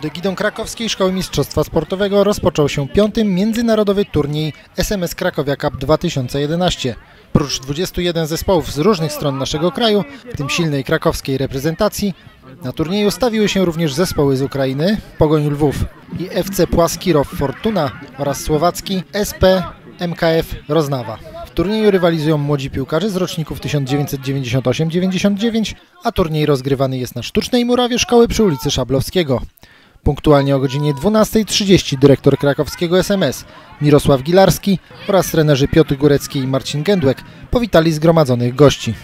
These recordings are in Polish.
Pod egidą krakowskiej Szkoły Mistrzostwa Sportowego rozpoczął się piąty międzynarodowy turniej SMS Krakowia Cup 2011. Prócz 21 zespołów z różnych stron naszego kraju, w tym silnej krakowskiej reprezentacji, na turnieju stawiły się również zespoły z Ukrainy, Pogoń Lwów i FC Płaskirow Fortuna oraz słowacki SP MKF Roznawa. W turnieju rywalizują młodzi piłkarze z roczników 1998-99, a turniej rozgrywany jest na sztucznej murawie szkoły przy ulicy Szablowskiego. Punktualnie o godzinie 12.30 dyrektor krakowskiego SMS Mirosław Gilarski oraz trenerzy Piotr Górecki i Marcin Gędłek powitali zgromadzonych gości.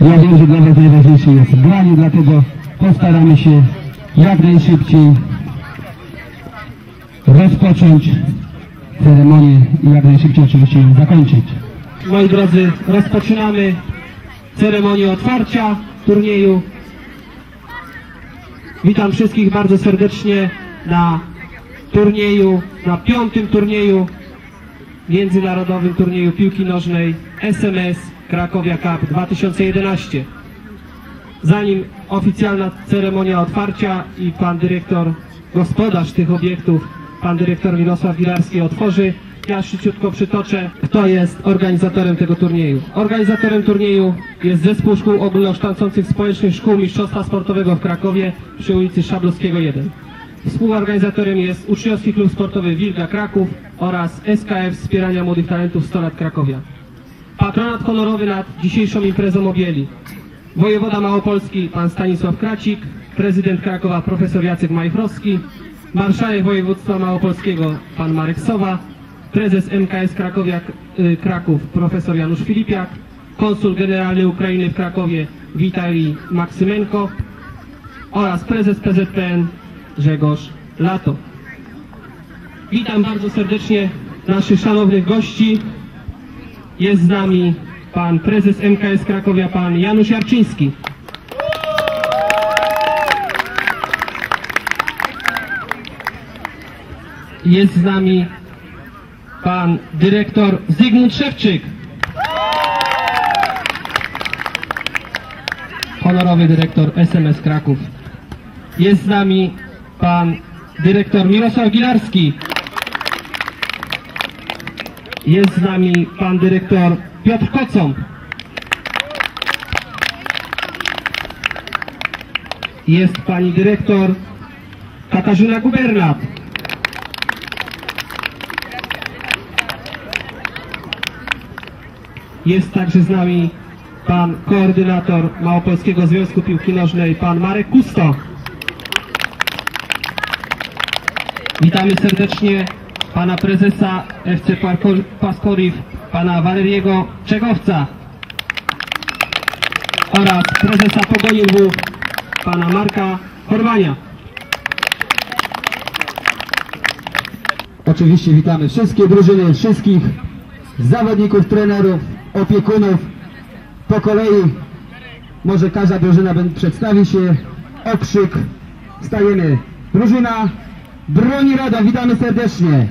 Ja wiem, że dla Was najważniejsze jest granie, dlatego postaramy się jak najszybciej rozpocząć ceremonię i jak najszybciej oczywiście ją zakończyć. Moi drodzy, rozpoczynamy ceremonię otwarcia turnieju. Witam wszystkich bardzo serdecznie na turnieju, na piątym turnieju, międzynarodowym turnieju piłki nożnej SMS Krakowia Cup 2011. Zanim oficjalna ceremonia otwarcia i pan dyrektor, gospodarz tych obiektów, pan dyrektor Mirosław Wilarski otworzy, ja szybciutko przytoczę, kto jest organizatorem tego turnieju. Organizatorem turnieju jest Zespół Szkół Ogólnokształcących Społecznych Szkół Mistrzostwa Sportowego w Krakowie przy ulicy Szablowskiego 1. Współorganizatorem jest Uczniowski Klub Sportowy Wilga Kraków oraz SKF Wspierania Młodych Talentów 100 lat Krakowia. Patronat honorowy nad dzisiejszą imprezą objęli wojewoda małopolski pan Stanisław Kracik, prezydent Krakowa profesor Jacek Majchrowski, marszałek województwa małopolskiego pan Marek Sowa, prezes MKS y, Kraków profesor Janusz Filipiak, konsul generalny Ukrainy w Krakowie Witalij Maksymenko oraz prezes PZPN Grzegorz Lato. Witam bardzo serdecznie naszych szanownych gości. Jest z nami pan prezes MKS Krakowia, pan Janusz Jarczyński. Jest z nami pan dyrektor Zygmunt Szewczyk. Honorowy dyrektor SMS Kraków. Jest z nami pan dyrektor Mirosław Gilarski. Jest z nami pan dyrektor Piotr Kocąb. Jest pani dyrektor Katarzyna Gubernat. Jest także z nami pan koordynator Małopolskiego Związku Piłki Nożnej, pan Marek Kusto. Witamy serdecznie pana prezesa FC Paskoriw, pana Waleriego Czegowca oraz prezesa Pogoni pana Marka Horwania. Oczywiście witamy wszystkie drużyny, wszystkich zawodników, trenerów, opiekunów. Po kolei może każda drużyna przedstawi się, okrzyk, stajemy. Drużyna Broni Radom, witamy serdecznie.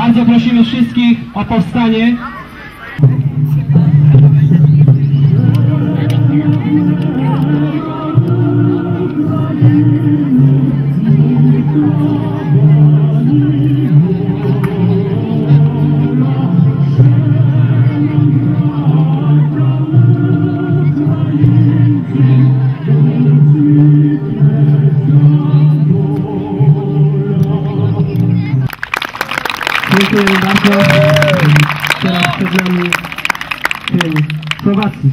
Bardzo prosimy wszystkich o powstanie. Dziękujemy bardzo. Teraz przed nami dzień Słowacji.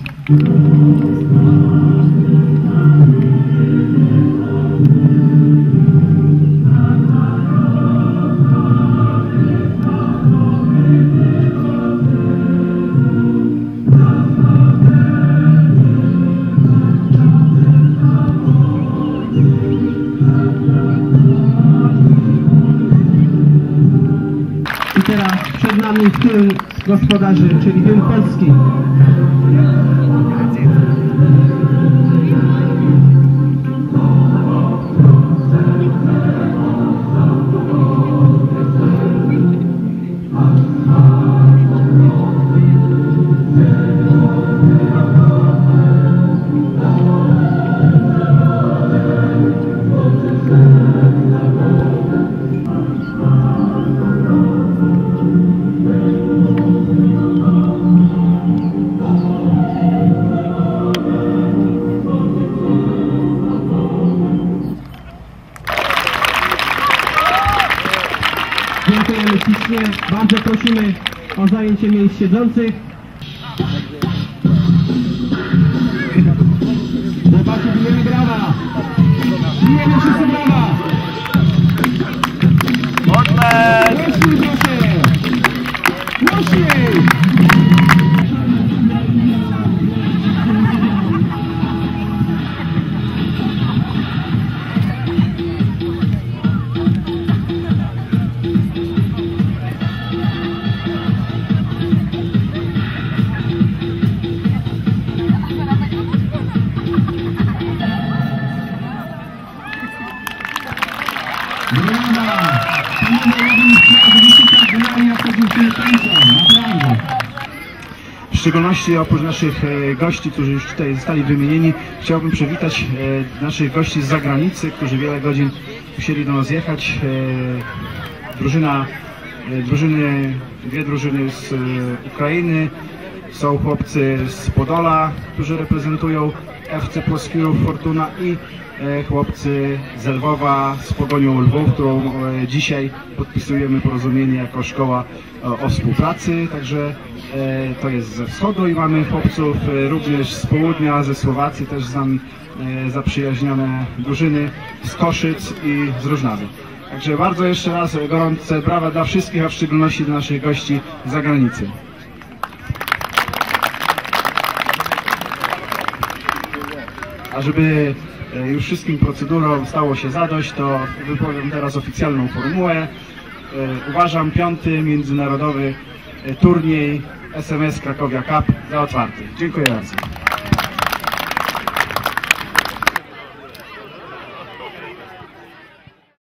Nami hymn gospodarzy, czyli hymn polski. Dziękujemy o zajęcie miejsc siedzących. Chłopacy, bijemy brawa! Bijemy wszyscy brawa! Głośniej proszę! Głośniej! W szczególności oprócz naszych e, gości, którzy już tutaj zostali wymienieni, chciałbym przywitać e, naszych gości z zagranicy, którzy wiele godzin musieli do nas jechać. E, Drużyna, drużyny, dwie drużyny z Ukrainy, są chłopcy z Podola, którzy reprezentują FC Płoskiów Fortuna i e, chłopcy z Lwowa z Pogonią Lwów, którą e, dzisiaj podpisujemy porozumienie jako szkoła e, o współpracy, także to jest ze wschodu i mamy chłopców również z południa, ze Słowacji, też z nami zaprzyjaźnione drużyny z Koszyc i z Różnawy. Także bardzo jeszcze raz gorące brawa dla wszystkich, a w szczególności dla naszych gości z zagranicy. A żeby e, już wszystkim procedurom stało się zadość, to wypowiem teraz oficjalną formułę. E, Uważam piąty międzynarodowy e, turniej SMS Krakowia Cup za otwarty. Dziękuję bardzo.